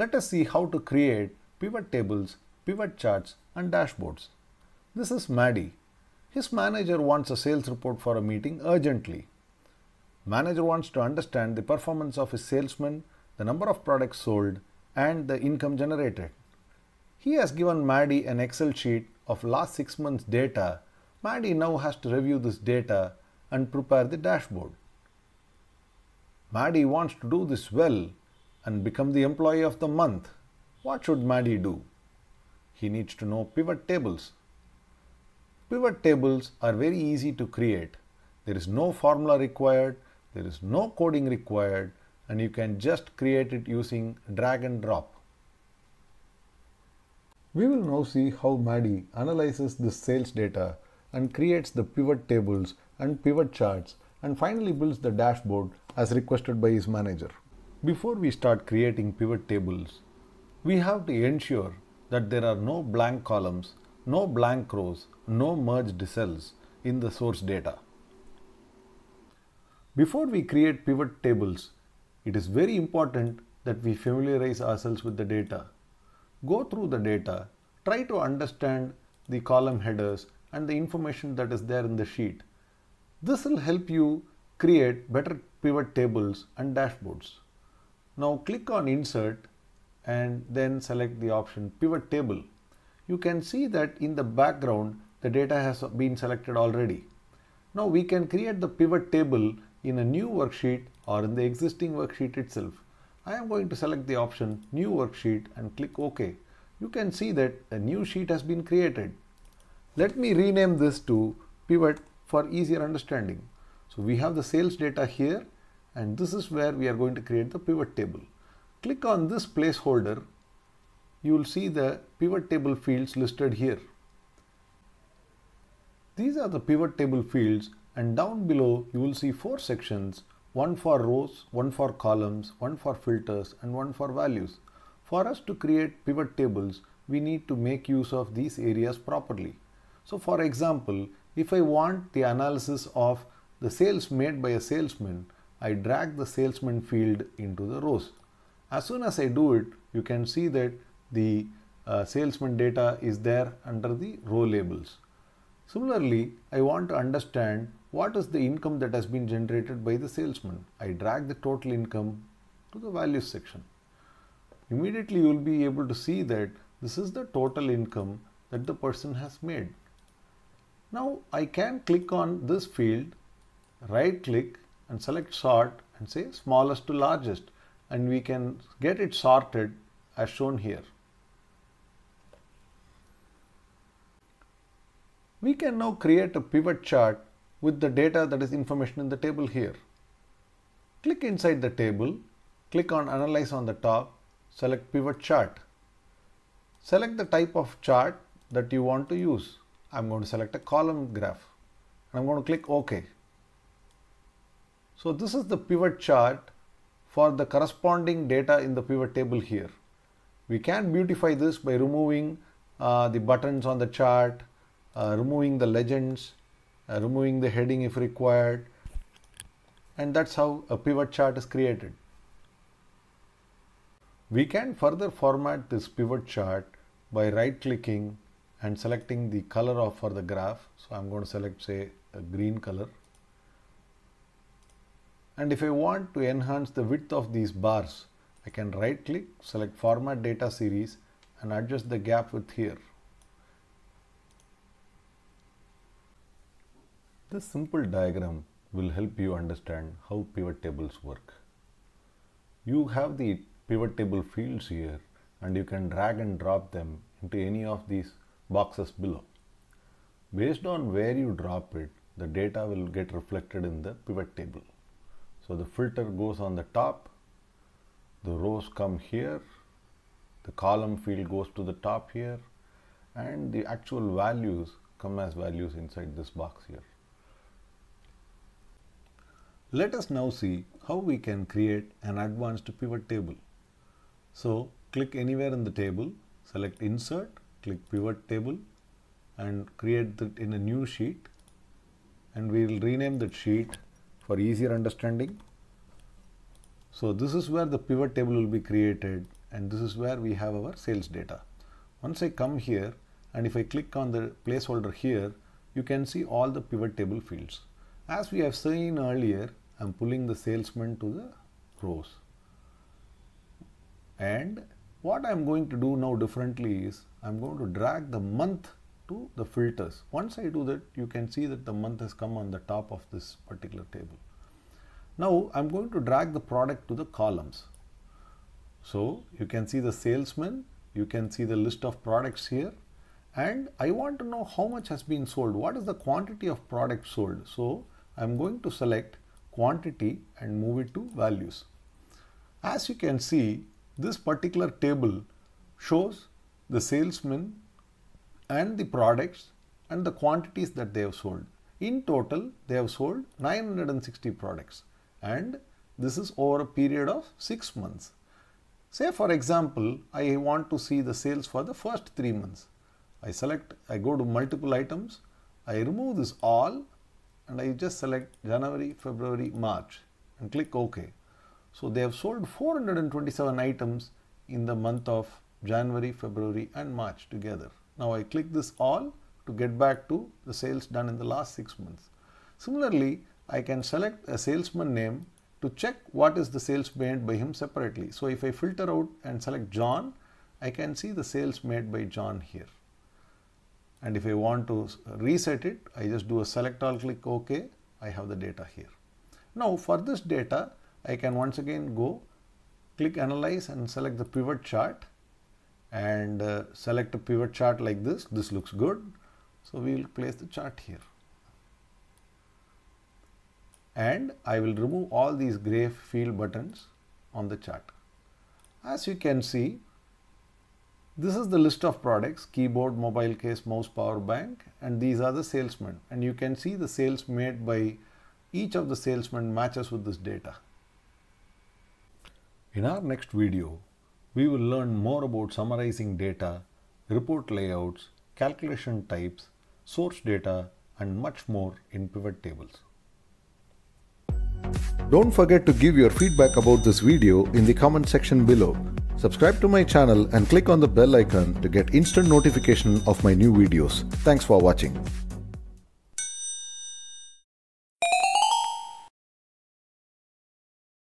Let us see how to create pivot tables, pivot charts and dashboards. This is Maddie. His manager wants a sales report for a meeting urgently. Manager wants to understand the performance of his salesman, the number of products sold and the income generated. He has given Maddie an Excel sheet of last 6 months data. Maddie now has to review this data and prepare the dashboard. Maddie wants to do this well and become the employee of the month. What should Maddie do? He needs to know pivot tables. Pivot tables are very easy to create. There is no formula required, there is no coding required, and you can just create it using drag and drop. We will now see how Maddie analyzes the sales data and creates the pivot tables and pivot charts and finally builds the dashboard as requested by his manager. Before we start creating pivot tables, we have to ensure that there are no blank columns, no blank rows, no merged cells in the source data. Before we create pivot tables, it is very important that we familiarize ourselves with the data. Go through the data, try to understand the column headers and the information that is there in the sheet. This will help you create better pivot tables and dashboards. Now click on insert and then select the option pivot table. You can see that in the background the data has been selected already. Now we can create the pivot table in a new worksheet or in the existing worksheet itself. I am going to select the option new worksheet and click OK. You can see that a new sheet has been created. Let me rename this to pivot for easier understanding. So we have the sales data here and this is where we are going to create the pivot table. Click on this placeholder. You will see the pivot table fields listed here. These are the pivot table fields and down below you will see four sections, one for rows, one for columns, one for filters and one for values. For us to create pivot tables, we need to make use of these areas properly. So for example, if I want the analysis of the sales made by a salesman, I drag the salesman field into the rows. As soon as I do it, you can see that the uh, salesman data is there under the row labels. Similarly, I want to understand what is the income that has been generated by the salesman. I drag the total income to the values section. Immediately you will be able to see that this is the total income that the person has made. Now I can click on this field, right click and select sort and say smallest to largest and we can get it sorted as shown here. We can now create a pivot chart with the data that is information in the table here. Click inside the table, click on Analyze on the top, select Pivot Chart. Select the type of chart that you want to use. I'm going to select a column graph. And I'm going to click OK. So this is the pivot chart for the corresponding data in the pivot table here. We can beautify this by removing uh, the buttons on the chart, uh, removing the legends, uh, removing the heading if required and that's how a pivot chart is created. We can further format this pivot chart by right clicking and selecting the color of for the graph. So I'm going to select say a green color and if I want to enhance the width of these bars, I can right click, select format data series and adjust the gap width here. This simple diagram will help you understand how pivot tables work. You have the pivot table fields here and you can drag and drop them into any of these boxes below. Based on where you drop it, the data will get reflected in the pivot table. So the filter goes on the top, the rows come here, the column field goes to the top here and the actual values come as values inside this box here. Let us now see how we can create an advanced pivot table. So click anywhere in the table, select insert, click pivot table and create that in a new sheet and we will rename that sheet for easier understanding. So this is where the pivot table will be created and this is where we have our sales data. Once I come here and if I click on the placeholder here, you can see all the pivot table fields. As we have seen earlier, I'm pulling the salesman to the rows. And what I'm going to do now differently is I'm going to drag the month to the filters. Once I do that, you can see that the month has come on the top of this particular table. Now I'm going to drag the product to the columns. So you can see the salesman, you can see the list of products here and I want to know how much has been sold. What is the quantity of product sold? So I'm going to select quantity and move it to values. As you can see, this particular table shows the salesmen and the products and the quantities that they have sold. In total, they have sold 960 products and this is over a period of 6 months. Say for example, I want to see the sales for the first 3 months. I select, I go to multiple items, I remove this all and I just select January, February, March and click OK. So they have sold 427 items in the month of January, February and March together. Now I click this all to get back to the sales done in the last six months. Similarly, I can select a salesman name to check what is the sales made by him separately. So if I filter out and select John, I can see the sales made by John here and if I want to reset it I just do a select all click OK I have the data here. Now for this data I can once again go click analyze and select the pivot chart and uh, select a pivot chart like this. This looks good. So we will place the chart here. And I will remove all these gray field buttons on the chart. As you can see this is the list of products, keyboard, mobile case, mouse, power bank and these are the salesmen. And you can see the sales made by each of the salesmen matches with this data. In our next video, we will learn more about summarizing data, report layouts, calculation types, source data and much more in pivot tables. Don't forget to give your feedback about this video in the comment section below. Subscribe to my channel and click on the bell icon to get instant notification of my new videos. Thanks for watching.